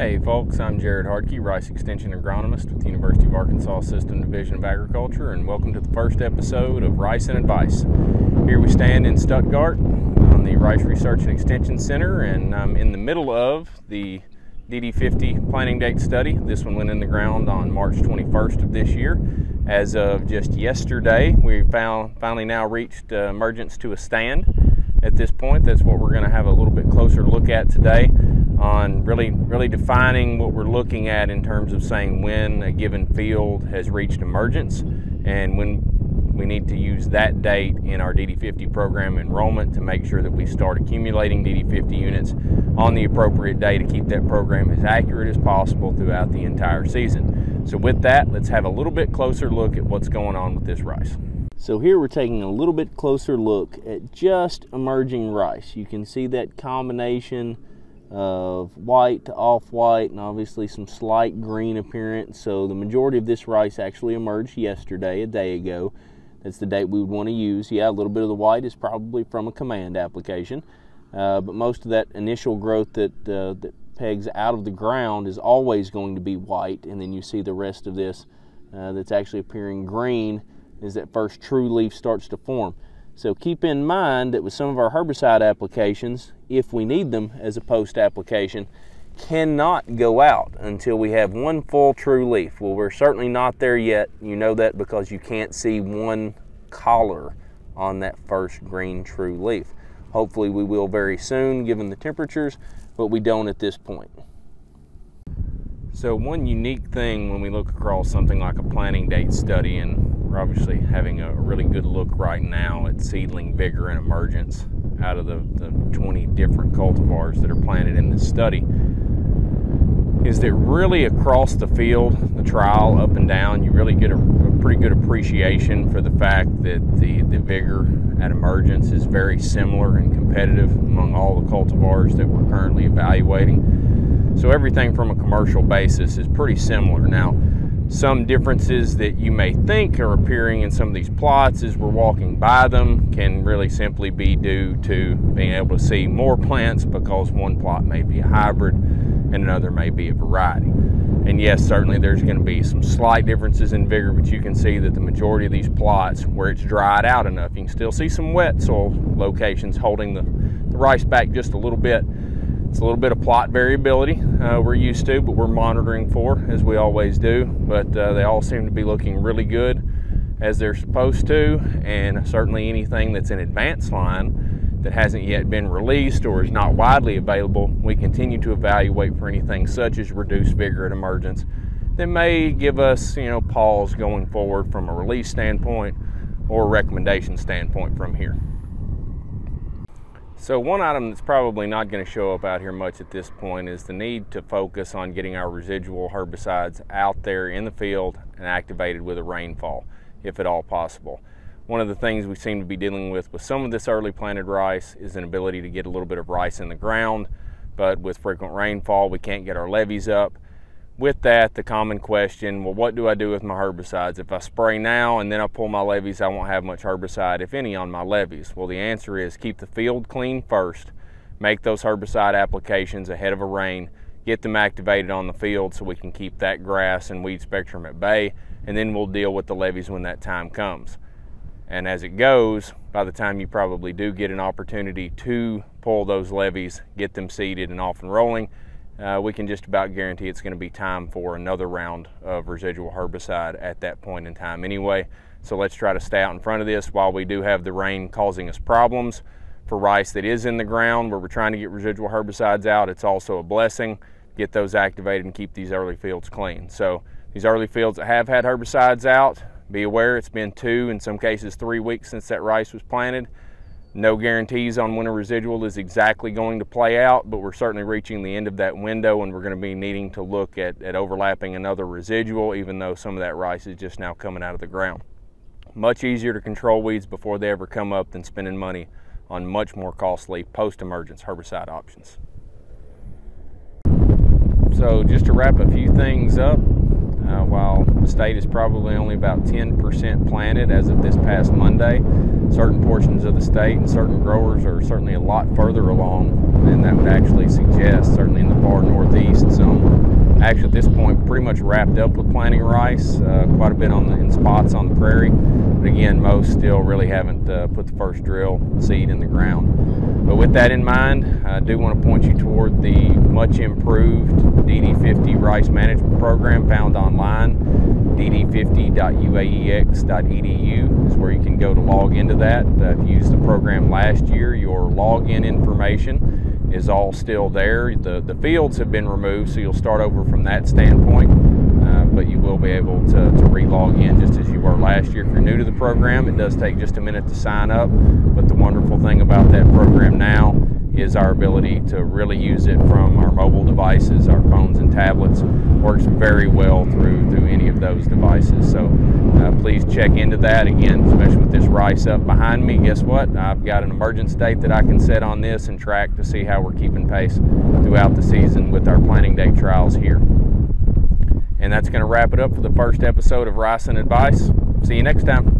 Hey folks, I'm Jarrod Hardke, Rice Extension Agronomist with the University of Arkansas System Division of Agriculture, and welcome to the first episode of Rice and Advice. Here we stand in Stuttgart on the Rice Research and Extension Center, and I'm in the middle of the DD50 planting date study. This one went in the ground on March 21st of this year. As of just yesterday, we found finally now reached uh, emergence to a stand at this point. That's what we're going to have a little bit closer look at today on really, really defining what we're looking at in terms of saying when a given field has reached emergence and when we need to use that date in our DD50 program enrollment to make sure that we start accumulating DD50 units on the appropriate day to keep that program as accurate as possible throughout the entire season. So with that, let's have a little bit closer look at what's going on with this rice. So here we're taking a little bit closer look at just emerging rice. You can see that combination of white to off-white and obviously some slight green appearance. So the majority of this rice actually emerged yesterday, a day ago. That's the date we would want to use. Yeah, a little bit of the white is probably from a command application, uh, but most of that initial growth that, uh, that pegs out of the ground is always going to be white, and then you see the rest of this uh, that's actually appearing green as that first true leaf starts to form. So keep in mind that with some of our herbicide applications, if we need them as a post application, cannot go out until we have one full true leaf. Well, we're certainly not there yet. You know that because you can't see one collar on that first green true leaf. Hopefully we will very soon given the temperatures, but we don't at this point. So one unique thing when we look across something like a planting date study, and we're obviously having a really good look right now at seedling vigor and emergence out of the, the 20 different cultivars that are planted in this study, is that really across the field, the trial up and down, you really get a, a pretty good appreciation for the fact that the, the vigor at emergence is very similar and competitive among all the cultivars that we're currently evaluating. So everything from a commercial basis is pretty similar. Now, some differences that you may think are appearing in some of these plots as we're walking by them can really simply be due to being able to see more plants because one plot may be a hybrid and another may be a variety. And yes, certainly there's going to be some slight differences in vigor, but you can see that the majority of these plots where it's dried out enough, you can still see some wet soil locations holding the, the rice back just a little bit it's a little bit of plot variability uh, we're used to, but we're monitoring for, as we always do. But uh, they all seem to be looking really good as they're supposed to, and certainly anything that's in advanced line that hasn't yet been released or is not widely available, we continue to evaluate for anything such as reduced vigor at emergence that may give us, you know, pause going forward from a release standpoint or a recommendation standpoint from here. So one item that's probably not going to show up out here much at this point is the need to focus on getting our residual herbicides out there in the field and activated with a rainfall, if at all possible. One of the things we seem to be dealing with with some of this early planted rice is an ability to get a little bit of rice in the ground, but with frequent rainfall we can't get our levees up with that, the common question, well, what do I do with my herbicides? If I spray now and then I pull my levees, I won't have much herbicide, if any, on my levees. Well, the answer is keep the field clean first, make those herbicide applications ahead of a rain, get them activated on the field so we can keep that grass and weed spectrum at bay, and then we'll deal with the levees when that time comes. And as it goes, by the time you probably do get an opportunity to pull those levees, get them seeded and off and rolling, uh, we can just about guarantee it's going to be time for another round of residual herbicide at that point in time anyway. So let's try to stay out in front of this while we do have the rain causing us problems. For rice that is in the ground where we're trying to get residual herbicides out, it's also a blessing. Get those activated and keep these early fields clean. So these early fields that have had herbicides out, be aware it's been two, in some cases three weeks since that rice was planted. No guarantees on when a residual is exactly going to play out, but we're certainly reaching the end of that window and we're going to be needing to look at, at overlapping another residual, even though some of that rice is just now coming out of the ground. Much easier to control weeds before they ever come up than spending money on much more costly post-emergence herbicide options. So just to wrap a few things up, Uh, while the state is probably only about 10% planted as of this past Monday, certain portions of the state and certain growers are certainly a lot further along than that would actually suggest, certainly in the far northeast. Some actually at this point pretty much wrapped up with planting rice, uh, quite a bit on the, in spots on the prairie. But again, most still really haven't uh, put the first drill seed in the ground. But with that in mind, I do want to point you toward the much improved DD50 rice management program found online. dd50.uaex.edu is where you can go to log into that. Uh, if you used the program last year, your login information is all still there. The, the fields have been removed, so you'll start over from that standpoint uh, but you will be able to, to re-log in just as you were last year. If you're new to the program, it does take just a minute to sign up, but the wonderful thing about that program now is our ability to really use it from our mobile devices, our phones and tablets. Works very well through through any of those devices. So uh, please check into that again, especially with this rice up behind me. Guess what? I've got an emergence date that I can set on this and track to see how we're keeping pace throughout the season with our planting day trials here. And that's going to wrap it up for the first episode of Rice and Advice. See you next time.